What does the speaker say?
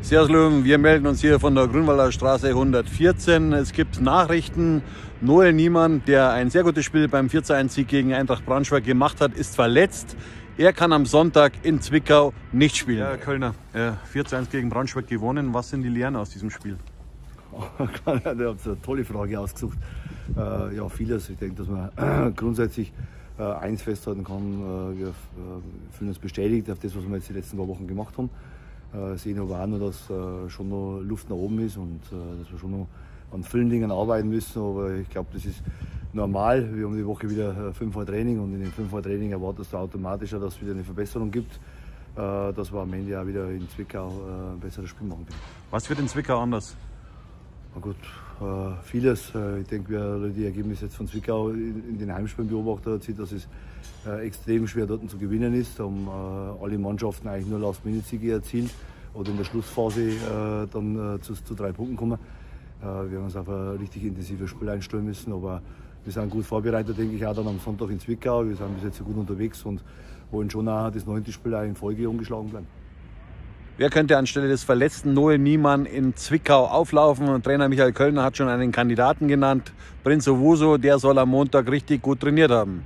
Servus Löwen, wir melden uns hier von der Grünwalder Straße 114. Es gibt Nachrichten. Noel Niemann, der ein sehr gutes Spiel beim 4-1-Sieg gegen Eintracht Braunschweig gemacht hat, ist verletzt. Er kann am Sonntag in Zwickau nicht spielen. Ja, Kölner, äh, 4-1 gegen Braunschweig gewonnen. Was sind die Lehren aus diesem Spiel? Ihr habt eine tolle Frage ausgesucht. Äh, ja, vieles. Ich denke, dass man grundsätzlich äh, eins festhalten kann. Äh, wir äh, fühlen uns bestätigt auf das, was wir jetzt die letzten paar Wochen gemacht haben. Sehen aber auch noch, dass äh, schon noch Luft nach oben ist und äh, dass wir schon noch an vielen Dingen arbeiten müssen. Aber ich glaube, das ist normal. Wir haben die Woche wieder äh, fünfmal Training und in den fünfmal Training erwartest du automatisch, dass es wieder eine Verbesserung gibt. Dass wir am Ende auch wieder in Zwickau ein besseres Spiel machen können. Was wird in Zwickau anders? Na gut, äh, vieles. Äh, ich denke, wer die Ergebnisse jetzt von Zwickau in, in den Heimspielen beobachtet hat, sieht, dass es äh, extrem schwer dort zu gewinnen ist. Da haben alle Mannschaften eigentlich nur Last-Minute-Siege erzielt oder in der Schlussphase dann zu, zu drei Punkten kommen. wir haben uns auf ein richtig intensives Spiel einstellen müssen, aber wir sind gut vorbereitet, denke ich, auch dann am Sonntag in Zwickau. Wir sind bis jetzt gut unterwegs und wollen schon auch das neunte Spiel auch in Folge ungeschlagen bleiben. Wer könnte anstelle des verletzten Noel Niemann in Zwickau auflaufen? Trainer Michael Kölner hat schon einen Kandidaten genannt. Prinz Owuso, der soll am Montag richtig gut trainiert haben.